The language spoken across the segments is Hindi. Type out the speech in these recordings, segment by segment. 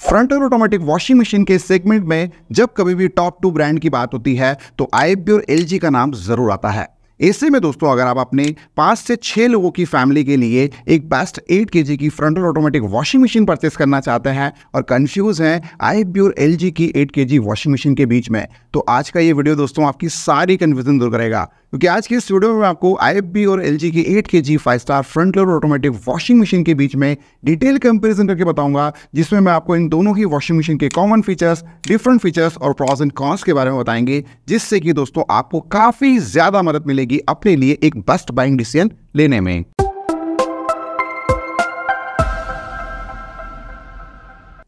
फ्रंट और ऑटोमेटिक वॉशिंग मशीन के सेगमेंट में जब कभी भी टॉप टू ब्रांड की बात होती है तो आई और एल का नाम ज़रूर आता है। ऐसे में दोस्तों, अगर आप अपने पाँच से छह लोगों की फैमिली के लिए एक बेस्ट एट के की frontal automatic washing machine purchase करना चाहते हैं और कंफ्यूज हैं आई और एल की एट के वॉशिंग मशीन के बीच में तो आज का ये वीडियो दोस्तों, आपकी सारी कन्फ्यूज़न दूर करेगा। क्योंकि आज के इस वीडियो में आपको आई और एलजी की eight K G five star front load automatic washing machine के बीच में डिटेल कंपेरिजन करके बताऊँगा, जिसमें मैं आपको इन दोनों ही वॉशिंग मशीन के कॉमन फीचर्स डिफरेंट फीचर्स और प्रॉज एंड कॉन्स के बारे में बताएँगे, जिससे कि दोस्तों आपको काफ़ी ज़्यादा मदद मिलेगी अपने लिए एक बेस्ट बाइंग डिसीज़न लेने में।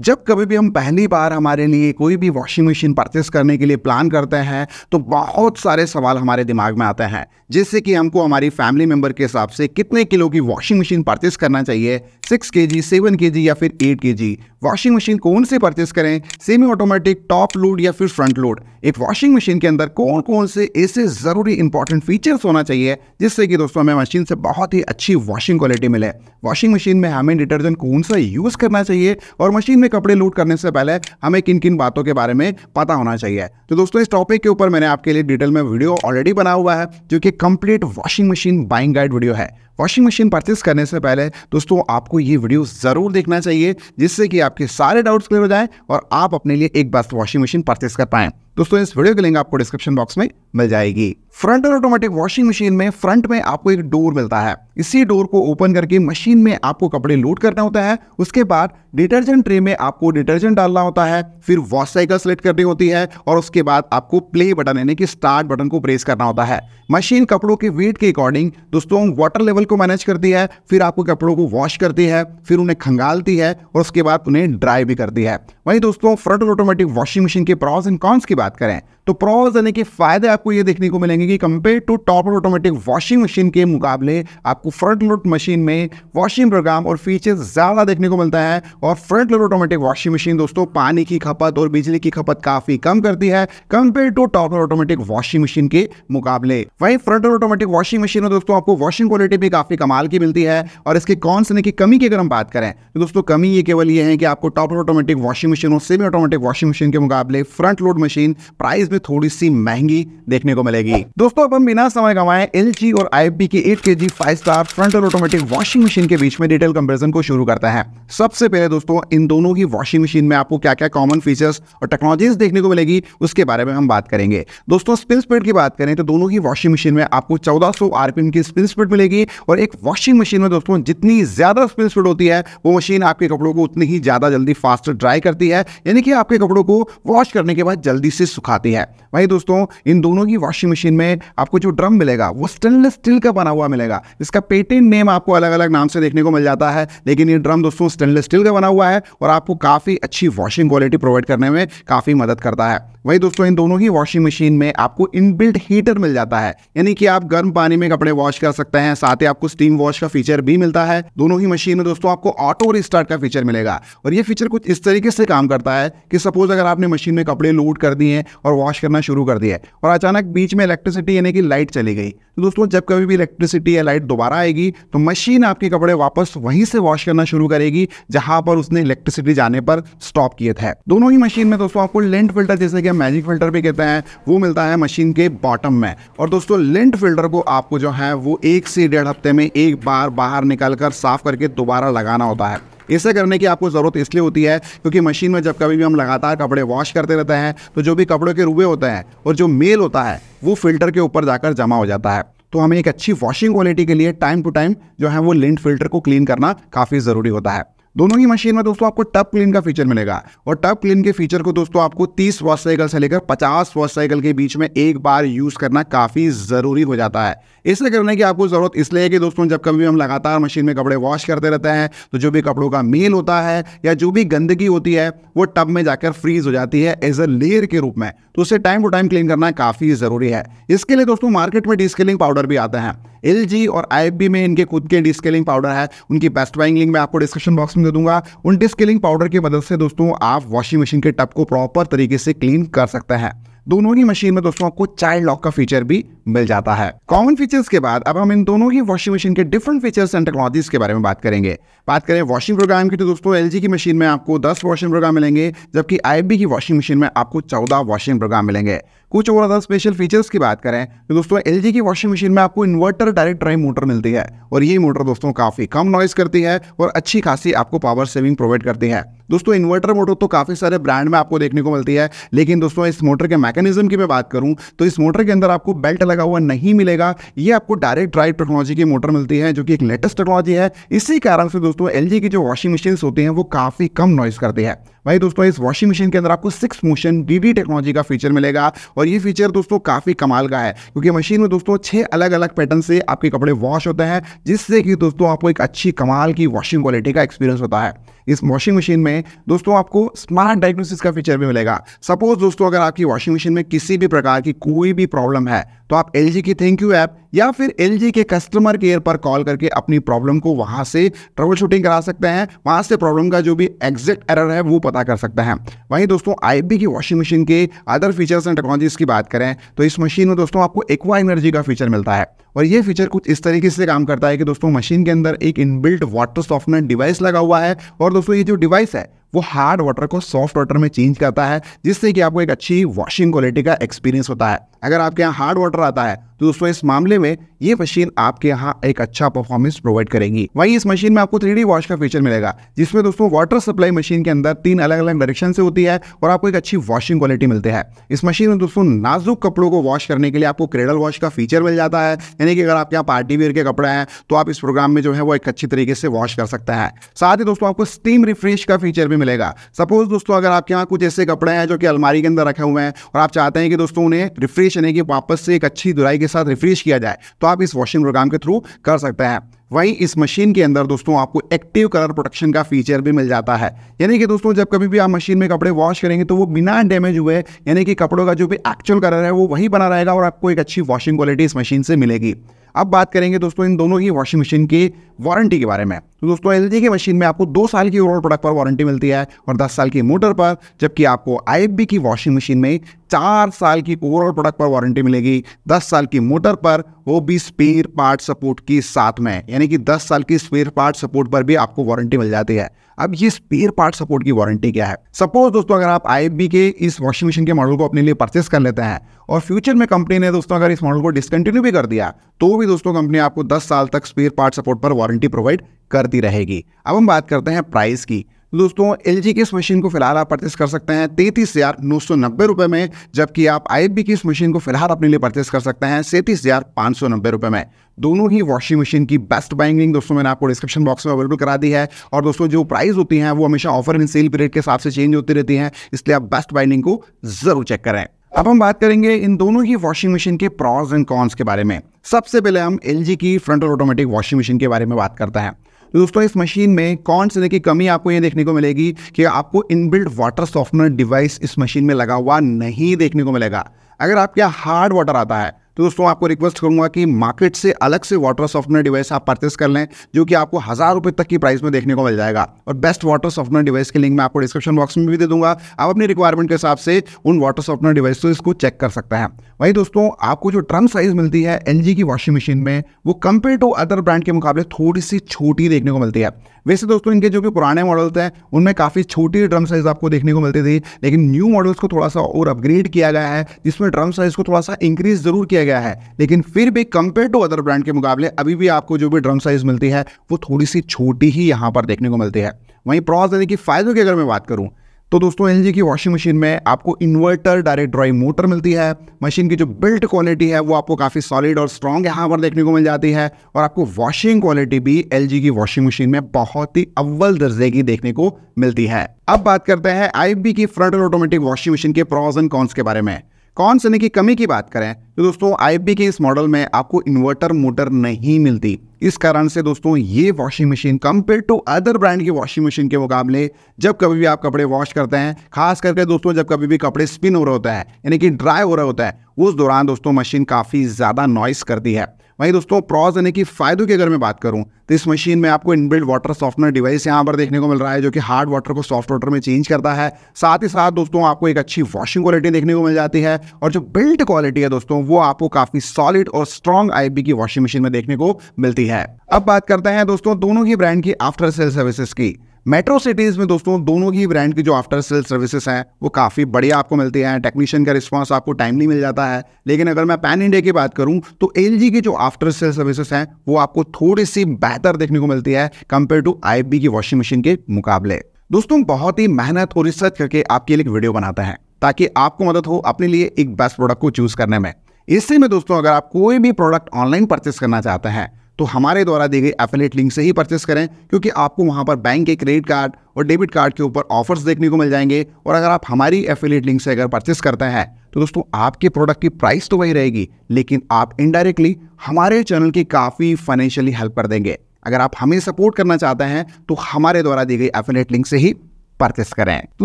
जब कभी भी हम पहली बार हमारे लिए कोई भी वॉशिंग मशीन परचेस करने के लिए प्लान करते हैं तो बहुत सारे सवाल हमारे दिमाग में आते हैं। जिससे कि हमको हमारी फैमिली मेंबर के हिसाब से कितने किलो की वॉशिंग मशीन परचेस करना चाहिए सिक्स के जी, सेवन के जी या फिर एट के जी। वॉशिंग मशीन कौन से परचेस करें? सेमी ऑटोमेटिक टॉप लोड या फिर फ्रंट लोड एक वॉशिंग मशीन के अंदर कौन कौन से ऐसे ज़रूरी इंपॉर्टेंट फीचर्स होना चाहिए, जिससे कि दोस्तों हमें मशीन से बहुत ही अच्छी वॉशिंग क्वालिटी मिले। वॉशिंग मशीन में हमें डिटर्जेंट कौन सा यूज़ करना चाहिए और मशीन में कपड़े लोड करने से पहले हमें किन किन बातों के बारे में पता होना चाहिए। तो दोस्तों, इस टॉपिक के ऊपर मैंने आपके लिए डिटेल में वीडियो ऑलरेडी बना हुआ है, जो कि complete washing machine buying guide video है। वॉशिंग मशीन परचेस करने से पहले दोस्तों, आपको ये वीडियो ज़रूर देखना चाहिए, जिससे कि आपके सारे डाउट्स क्लियर हो जाएँ और आप अपने लिए एक बेस्ट वॉशिंग मशीन परचेस कर पाएँ। दोस्तों, इस वीडियो की लिंक आपको डिस्क्रिप्शन बॉक्स में मिल जाएगी। फ्रंट और ऑटोमेटिक वॉशिंग मशीन में फ्रंट में आपको एक डोर मिलता है। इसी डोर को ओपन करके मशीन में आपको कपड़े लोड करना होता है। उसके बाद डिटर्जेंट ट्रे में आपको डिटर्जेंट डालना होता है, फिर वॉश साइकिल सेलेक्ट करनी होती है और उसके बाद आपको प्ले बटन यानी कि स्टार्ट बटन को प्रेस करना होता है। मशीन कपड़ों के वेट के अकॉर्डिंग दोस्तों वाटर लेवल को मैनेज करती है, फिर आपको कपड़ों को वॉश करती है, फिर उन्हें खंगालती है और उसके बाद उन्हें ड्राई भी करती है। वहीं दोस्तों फ्रंट ऑटोमेटिक वॉशिंग मशीन के प्रॉस एंड कॉन्स की बात करें। तो प्रॉस यानी कि फ़ायदे आपको ये देखने को मिलेंगे कि compare to top automatic washing machine के मुकाबले आपको फ्रंट लोड मशीन में वॉशिंग प्रोग्राम और फीचर्स ज़्यादा देखने को मिलता है और front load automatic washing machine दोस्तों पानी की खपत और बिजली की खपत काफ़ी कम करती है compare to top automatic washing machine के मुकाबले। वहीं front load automatic washing machine में दोस्तों आपको वॉशिंग क्वालिटी भी काफ़ी कमाल की मिलती है और इसके कौन की कमी की अगर हम बात करें तो दोस्तों कमी ये केवल ये है कि आपको टॉप ऑटोमेटिक वॉशिंग मशीन और सेमी ऑटोमेटिक वॉशिंग मशीन के मुकाबले फ्रंट लोड मशीन प्राइस में थोड़ी सी महँगी देखने को मिलेगी। दोस्तों अब हम बिना समय कमाए एल और आई के eight K G five star front और ऑटोमेटिक वॉशिंग मशीन के बीच में डिटेल कंपेरिजन को शुरू करता है। सबसे पहले दोस्तों, इन दोनों की वॉशिंग मशीन में आपको क्या क्या कॉमन फीचर्स और टेक्नोलॉजीज़ देखने को मिलेगी, उसके बारे में हम बात करेंगे। दोस्तों स्पिन स्पीड की बात करें तो दोनों की वॉशिंग मशीन में आपको 1400 आरपीएम की स्पिन स्पीड मिलेगी और एक वॉशिंग मशीन में दोस्तों, जितनी ज़्यादा स्पिन स्पीड होती है, वो मशीन आपके कपड़ों को उतनी ही ज़्यादा जल्दी फास्ट ड्राई करती है, यानी कि आपके कपड़ों को वॉश करने के बाद जल्दी से सुखाती है। वही दोस्तों, इन दोनों की वॉशिंग मशीन में आपको जो ड्रम मिलेगा, वो स्टेनलेस स्टील का बना हुआ मिलेगा। इसका पेटेंट नेम आपको अलग अलग नाम से देखने को मिल जाता है, लेकिन ये ड्रम दोस्तों स्टेनलेस स्टील का बना हुआ है और आपको काफ़ी अच्छी वॉशिंग क्वालिटी प्रोवाइड करने में काफ़ी मदद करता है। वही दोस्तों, इन दोनों ही वॉशिंग मशीन में आपको इनबिल्ट हीटर मिल जाता है, यानी कि आप गर्म पानी में कपड़े वॉश कर सकते हैं, साथ ही आपको स्टीम वॉश का फीचर भी मिलता है। दोनों ही मशीन में दोस्तों आपको ऑटो रिस्टार्ट का फीचर मिलेगा। और ये फीचर कुछ इस तरीके से काम करता है कि सपोज़ अगर आपने मशीन में कपड़े लोड कर दिए और वॉश करना शुरू कर दिया है। और अचानक बीच में इलेक्ट्रिसिटी यानी कि लाइट चली गई। तो दोस्तों, जब कभी भी इलेक्ट्रिसिटी या लाइट दोबारा आएगी तो मशीन आपके कपड़े वापस वहीं से वॉश करना शुरू करेगी, जहाँ पर उसने इलेक्ट्रिसिटी जाने पर स्टॉप किए थे। दोनों ही मशीन में दोस्तों, आपको लेंट फ़िल्टर जैसे कि मैजिक फ़िल्टर भी कहते हैं, वो मिलता है मशीन के बॉटम में। और दोस्तों लेंट फ़िल्टर को आपको जो है, वो एक से डेढ़ हफ़्ते में एक बार बाहर निकल कर साफ़ करके दोबारा लगाना होता है। इसे करने की आपको ज़रूरत इसलिए होती है क्योंकि मशीन में जब कभी भी हम लगातार कपड़े वॉश करते रहते हैं तो जो भी कपड़ों के रूबे होते हैं और जो मेल होता है, वो फ़िल्टर के ऊपर जाकर जमा हो जाता है। तो हमें एक अच्छी वॉशिंग क्वालिटी के लिए टाइम टू टाइम जो है वो लिंट फ़िल्टर को क्लीन करना काफ़ी ज़रूरी होता है। दोनों ही मशीन में दोस्तों आपको टप क्लीन का फीचर मिलेगा। और टप क्लीन के फीचर को दोस्तों आपको 30 वॉश साइकिल से लेकर 50 वॉश साइकिल के बीच में एक बार यूज़ करना काफ़ी ज़रूरी हो जाता है। इसलिए करने की आपको ज़रूरत इसलिए है कि दोस्तों जब कभी हम लगातार मशीन में कपड़े वॉश करते रहते हैं तो जो भी कपड़ों का मेल होता है या जो भी गंदगी होती है, वो टब में जाकर फ्रीज हो जाती है एज अ लेयर के रूप में। तो उसे टाइम टू टाइम क्लीन करना काफ़ी ज़रूरी है। इसके लिए दोस्तों मार्केट में डिस्केलिंग पाउडर भी आते हैं। एल और आई में इनके खुद के डिस्केलिंग पाउडर है। उनकी बेस्ट बाइंग लिंक मैं आपको डिस्क्रिप्शन बॉक्स में दे दूँगा। उन डिस्केलिंग पाउडर की मदद से दोस्तों आप वॉशिंग मशीन के टप को प्रॉपर तरीके से क्लीन कर सकते हैं। दोनों ही मशीन में दोस्तों आपको चाइल्ड लॉक का फीचर भी मिल जाता है। कॉमन फीचर्स के बाद अब हम इन दोनों ही वॉशिंग मशीन के डिफरेंट फीचर्स एंड टेक्नोलॉजीज़ के बारे में बात करेंगे। बात करें वॉशिंग प्रोग्राम की तो दोस्तों एल की मशीन में आपको 10 वॉशिंग प्रोग्राम मिलेंगे, जबकि आई की वॉशिंग मशीन में आपको 14 वॉशिंग प्रोग्राम मिलेंगे। कुछ और अदर स्पेशल फीचर्स की बात करें तो दोस्तों LG की वॉशिंग मशीन में आपको इन्वर्टर डायरेक्ट ड्राइव मोटर मिलती है। और ये मोटर दोस्तों काफ़ी कम नॉइस करती है और अच्छी खासी आपको पावर सेविंग प्रोवाइड करती है। दोस्तों इन्वर्टर मोटर तो काफ़ी सारे ब्रांड में आपको देखने को मिलती है, लेकिन दोस्तों, इस मोटर के मैकेनिज्म की मैं बात करूँ तो इस मोटर के अंदर आपको बेल्ट लगा हुआ नहीं मिलेगा। ये आपको डायरेक्ट ड्राइव टेक्नोलॉजी की मोटर मिलती है, जो कि एक लेटेस्ट टेक्नोलॉजी है। इसी कारण से दोस्तों LG की जो वॉशिंग मशीन होती हैं, वो काफ़ी कम नॉइस करती है। भाई दोस्तों, इस वॉशिंग मशीन के अंदर आपको सिक्स मोशन डी टेक्नोलॉजी का फीचर मिलेगा और ये फीचर दोस्तों काफ़ी कमाल का है, क्योंकि मशीन में दोस्तों छः अलग अलग पैटर्न से आपके कपड़े वॉश होते हैं, जिससे कि दोस्तों आपको एक अच्छी कमाल की वॉशिंग क्वालिटी का एक्सपीरियंस होता है। इस वॉशिंग मशीन में, दोस्तों, आपको स्मार्ट डायग्नोसिस का फीचर भी मिलेगा। सपोज़ दोस्तों, अगर आपकी वॉशिंग मशीन में किसी भी प्रकार की कोई भी प्रॉब्लम है तो आप एलजी की थैंक यू ऐप या फिर एलजी के कस्टमर केयर पर कॉल करके अपनी प्रॉब्लम को वहाँ से ट्रबल शूटिंग करा सकते हैं। वहाँ से प्रॉब्लम का जो भी एग्जैक्ट एरर है, वो पता कर सकते हैं। वहीं, दोस्तों आई की वॉशिंग मशीन के अदर फीचर्स एंड टेक्नोलॉजीज़ की बात करें तो इस मशीन में, दोस्तों, आपको एक्वा एनर्जी का फीचर मिलता है। और ये फीचर कुछ इस तरीके से काम करता है कि, दोस्तों मशीन के अंदर एक इनबिल्ट वाटर सॉफ्टनर डिवाइस लगा हुआ है और दोस्तों, ये जो डिवाइस है, वो हार्ड वाटर को सॉफ्ट वाटर में चेंज करता है, जिससे कि आपको एक अच्छी वॉशिंग क्वालिटी का एक्सपीरियंस होता है। अगर आपके यहाँ हार्ड वाटर आता है तो दोस्तों इस मामले में ये मशीन आपके यहाँ एक अच्छा परफॉर्मेंस प्रोवाइड करेगी। वहीं इस मशीन में आपको थ्री वॉश का फीचर मिलेगा, जिसमें दोस्तों वाटर सप्लाई मशीन के अंदर तीन अलग अलग डायरेक्शन से होती है और आपको एक अच्छी वॉशिंग क्वालिटी मिलती है। इस मशीन में दोस्तों नाजुक कपड़ों को वॉश करने के लिए आपको क्रेडल वॉश का फीचर मिल जाता है। यानी कि अगर आपके यहाँ पार्टी वेयर के कपड़े हैं तो आप इस प्रोग्राम में जो है वो एक अच्छी तरीके से वॉश कर सकते हैं। साथ ही दोस्तों आपको स्टीम रिफ्रेश का फीचर भी मिलेगा। सपोज़ दोस्तों अगर आपके यहाँ कुछ ऐसे कपड़े हैं जो कि अलमारी के अंदर रखे हुए हैं, और आप चाहते हैं कि दोस्तों उन्हें रिफ्रेश यानी कि वापस से एक अच्छी दुराई के साथ रिफ्रेश किया जाए तो आप इस वॉशिंग प्रोग्राम के थ्रू कर सकते हैं। वहीं इस मशीन के अंदर दोस्तों आपको एक्टिव कलर प्रोटेक्शन का फीचर भी मिल जाता है। यानी कि दोस्तों जब कभी भी आप मशीन में कपड़े वॉश करेंगे तो वो बिना डैमेज हुए, यानी कि कपड़ों का जो भी एक्चुअल कलर है वो वही बना रहेगा और आपको एक अच्छी वॉशिंग क्वालिटी इस मशीन से मिलेगी। अब बात करेंगे दोस्तों इन दोनों ही वॉशिंग मशीन की वारंटी के बारे में। तो दोस्तों एलजी की मशीन में आपको दो साल की ओवरऑल प्रोडक्ट पर वारंटी मिलती है और दस साल की मोटर पर, जबकि आपको आई की वॉशिंग मशीन में चार साल की ओवरऑल प्रोडक्ट पर वारंटी मिलेगी। दस साल की मोटर पर वो भी स्पेयर पार्ट सपोर्ट की साथ में यानी कि दस साल की स्पेयर पार्ट सपोर्ट पर भी आपको वारंटी मिल जाती है। अब ये स्पेयर पार्ट सपोर्ट की वारंटी क्या है? सपोज़ दोस्तों, अगर आप आईबी के इस वॉशिंग मशीन के मॉडल को अपने लिए परचेस कर लेते हैं और फ्यूचर में कंपनी ने दोस्तों, अगर इस मॉडल को डिसकंटिन्यू भी कर दिया तो भी दोस्तों कंपनी आपको 10 साल तक स्पेयर पार्ट सपोर्ट पर वारंटी प्रोवाइड करती रहेगी। अब हम बात करते हैं प्राइस की। दोस्तों एल जी की इस मशीन को फ़िलहाल आप परचेस कर सकते हैं तैतीस हज़ार नौ सौ नब्बे रुपए में, जबकि आप आई की इस मशीन को फ़िलहाल अपने लिए परचेस कर सकते हैं सैंतीस हज़ार पाँच सौ नब्बे रुपए में। दोनों ही वॉशिंग मशीन की बेस्ट बाइंग लिंक दोस्तों मैंने आपको डिस्क्रिप्शन बॉक्स में अवेलेबल करा दी है। और दोस्तों, जो प्राइस होती हैं, वो हमेशा ऑफ़र इन सेल पीरियड के हिसाब से चेंज होती रहती हैं, इसलिए आप बेस्ट बाइंडिंग को ज़रूर चेक करें। अब हम बात करेंगे इन दोनों ही वॉशिंग मशीन के प्रॉज एंड कॉन्स के बारे में। सबसे पहले हम LG की फ्रंट ऑटोमेटिक वॉशिंग मशीन के बारे में बात करते हैं। दोस्तों इस मशीन में कौन से की कमी आपको ये देखने को मिलेगी कि आपको इनबिल्ट वाटर सॉफ्टनर डिवाइस इस मशीन में लगा हुआ नहीं देखने को मिलेगा। अगर आपके हार्ड वाटर आता है तो दोस्तों, आपको रिक्वेस्ट करूँगा कि मार्केट से अलग से वाटर सॉफ्टनर डिवाइस आप परचेस कर लें, जो कि आपको हज़ार रुपए तक की प्राइस में देखने को मिल जाएगा। और बेस्ट वाटर सॉफ्टनर डिवाइस के लिंक मैं आपको डिस्क्रिप्शन बॉक्स में भी दे दूँगा। आप अपनी रिक्वायरमेंट के हिसाब से उन वाटर सॉफ्टनर डिवाइस को इसको चेक कर सकते हैं। वही दोस्तों, आपको जो ड्रम साइज़ मिलती है एल की वॉशिंग मशीन में, वो कंपेयर टू अदर ब्रांड के मुकाबले थोड़ी सी छोटी देखने को मिलती है। वैसे दोस्तों, इनके जो भी पुराने मॉडल्स हैं, उनमें काफ़ी छोटी ड्रम साइज़ आपको देखने को मिलती थी, लेकिन न्यू मॉडल्स को थोड़ा सा और अपग्रेड किया गया है, जिसमें ड्रम साइज़ को थोड़ा सा इंक्रीज ज़रूर किया गया है। लेकिन फिर भी कंपेयर टू अदर ब्रांड के मुकाबले, अभी भी आपको जो भी ड्रम साइज़ मिलती है, वो थोड़ी सी छोटी ही यहाँ पर देखने को मिलती है। वहीं प्रॉस यानी कि फायदों की अगर मैं बात करूँ तो दोस्तों एलजी की वॉशिंग मशीन में आपको इन्वर्टर डायरेक्ट ड्राइव मोटर मिलती है। मशीन की जो बिल्ट क्वालिटी है, वो आपको काफ़ी सॉलिड और स्ट्रॉन्ग यहाँ पर देखने को मिल जाती है। और आपको वॉशिंग क्वालिटी भी एल की वॉशिंग मशीन में बहुत ही अव्वल दर्जे की देखने को मिलती है। अब बात करते हैं आई की फ्रंट ऑटोमेटिक वॉशिंग मशीन के प्रॉज एंड कॉन्स के बारे में। कौन से की कमी की बात करें तो दोस्तों आई के इस मॉडल में आपको इन्वर्टर मोटर नहीं मिलती। इस कारण से दोस्तों, ये washing machine compare to other brand की वॉशिंग मशीन के मुकाबले, जब कभी भी आप कपड़े वॉश करते हैं, खास करके दोस्तों, जब कभी भी कपड़े स्पिन हो रहे होता है, यानी कि ड्राई हो रहा होता है, उस दौरान दोस्तों मशीन काफ़ी ज़्यादा नॉइस करती है। वहीं दोस्तों प्रॉज यानी कि फायदों की अगर मैं बात करूँ तो इस मशीन में आपको इनबिल्ड वाटर सॉफ्टनर डिवाइस यहाँ पर देखने को मिल रहा है, जो कि हार्ड वाटर को सॉफ्ट वाटर में चेंज करता है। साथ ही साथ दोस्तों, आपको एक अच्छी वॉशिंग क्वालिटी देखने को मिल जाती है, और जो बिल्ड क्वालिटी है दोस्तों, वो आपको काफ़ी सॉलिड और स्ट्रॉन्ग आई की वॉशिंग मशीन में देखने को मिलती है। अब बात करते हैं दोस्तों, दोनों ही ब्रांड की आफ्टर सेल सर्विसेज़ की। मेट्रो सिटीज़ में दोस्तों, दोनों ही ब्रांड की जो आफ्टर सेल सर्विसेज़ हैं, वो काफ़ी बढ़िया आपको मिलती हैं। टेक्नीशियन का रिस्पांस आपको टाइमली मिल जाता है। लेकिन अगर मैं पैन इंडिया की बात करूँ तो एलजी की जो आफ्टर सेल सर्विसेज़ हैं, वो आपको थोड़ी सी बेहतर देखने को मिलती है कंपेयर टू आई की वॉशिंग मशीन के मुकाबले। दोस्तों, बहुत ही मेहनत और रिसर्च करके आपके लिए एक वीडियो बनाता है, ताकि आपको मदद हो अपने लिए एक बेस्ट प्रोडक्ट को चूज़ करने में। इससे में दोस्तों, अगर आप कोई भी प्रोडक्ट ऑनलाइन परचेस करना चाहते हैं तो हमारे द्वारा दी गई एफिलेट लिंक से ही परचेस करें, क्योंकि आपको वहाँ पर बैंक के क्रेडिट कार्ड और डेबिट कार्ड के ऊपर ऑफर्स देखने को मिल जाएँगे। और अगर आप हमारी एफिलेट लिंक से अगर परचेस करते हैं तो दोस्तों आपके प्रोडक्ट की प्राइस तो वही रहेगी, लेकिन आप इनडायरेक्टली हमारे चैनल की काफ़ी फाइनेंशियली हेल्प कर देंगे। अगर आप हमें सपोर्ट करना चाहते हैं तो हमारे द्वारा दी गई एफिलेट लिंक से ही परचेस करें। तो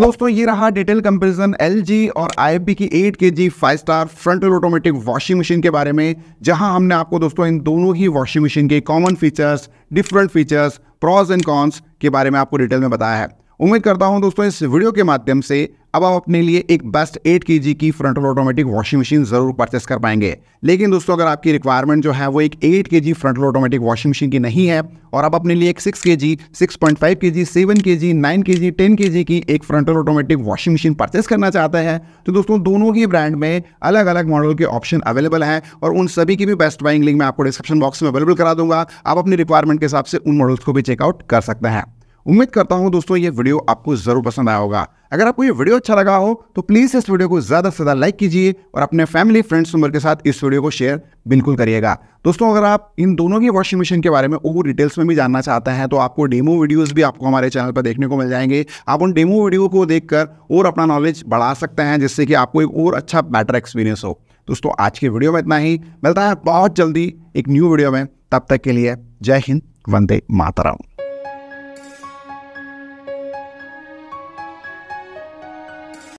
दोस्तों, ये रहा डिटेल कंपेरिजन एल और आई की eight K G five star frontal automatic washing machine के बारे में, जहाँ हमने आपको दोस्तों इन दोनों ही वॉशिंग मशीन के common features different features pros and cons के बारे में आपको डिटेल में बताया है। उम्मीद करता हूँ दोस्तों इस वीडियो के माध्यम से अब आप अपने लिए एक बेस्ट एट के जी की फ्रंटल ऑटोमेटिक वॉशिंग मशीन ज़रूर परचेस कर पाएँगे। लेकिन दोस्तों, अगर आपकी रिक्वायरमेंट जो है वो एक eight K G frontal automatic washing machine की नहीं है, और आप अपने लिए एक सिक्स के जी सिक्स पॉइंट फाइव के जी सेवन के जी नाइन के जी टेन के जी की एक frontal automatic washing machine purchase करना चाहते हैं तो दोस्तों, दोनों ही ब्रांड में अलग अलग मॉडल के ऑप्शन अवेलेबल हैं, और उन सभी की भी बेस्ट बाइंग लिंक मैं आपको डिस्क्रिप्शन बॉक्स में अवेलेबल करा दूँगा। आप अपनी रिक्वायरमेंट के हिसाब से उन मॉडल्स को भी चेकआउट कर सकते हैं। उम्मीद करता हूँ दोस्तों ये वीडियो आपको ज़रूर पसंद आया होगा। अगर आपको ये वीडियो अच्छा लगा हो तो प्लीज़ इस वीडियो को ज़्यादा से ज़्यादा लाइक कीजिए और अपने फैमिली फ्रेंड्स मेंबर के साथ इस वीडियो को शेयर बिल्कुल करिएगा। दोस्तों, अगर आप इन दोनों की वॉशिंग मशीन के बारे में और डिटेल्स में भी जानना चाहते हैं तो आपको डेमो वीडियोस भी आपको हमारे चैनल पर देखने को मिल जाएँगे। आप उन डेमो वीडियो को देखकर और अपना नॉलेज बढ़ा सकते हैं, जिससे कि आपको एक और अच्छा बेटर एक्सपीरियंस हो। दोस्तों, आज के वीडियो में इतना ही। मिलता है बहुत जल्दी एक न्यू वीडियो में। तब तक के लिए जय हिंद, वंदे मातरम।